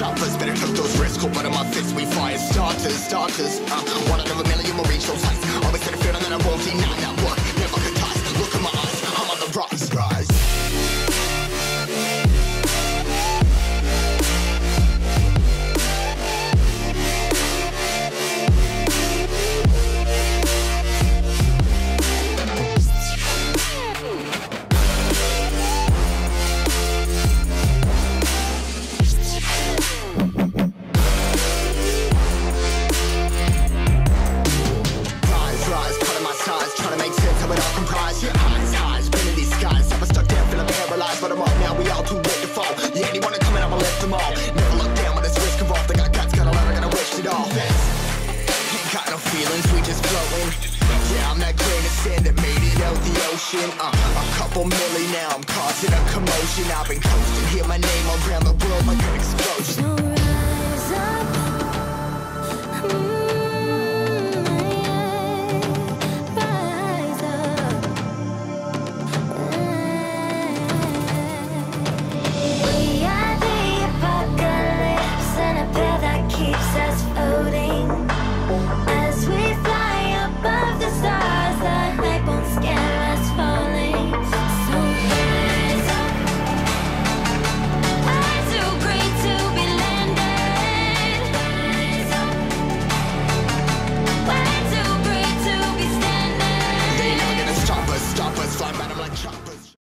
bumpers. Better took those risks. Cold on my fists. We fire starters, starters. Uh, one out of a million will reach those heights. Always had a feeling that I won't Yeah, anyone coming, I'ma lift them all. Never look down when it's risk involved. They got guts, got a lot, I gotta wish it all. Ain't got no feelings, we just flowing. Yeah, I'm that grain of sand that made it out the ocean. Uh, a couple milli now, I'm causing a commotion. I've been coasting, hear my name around the world like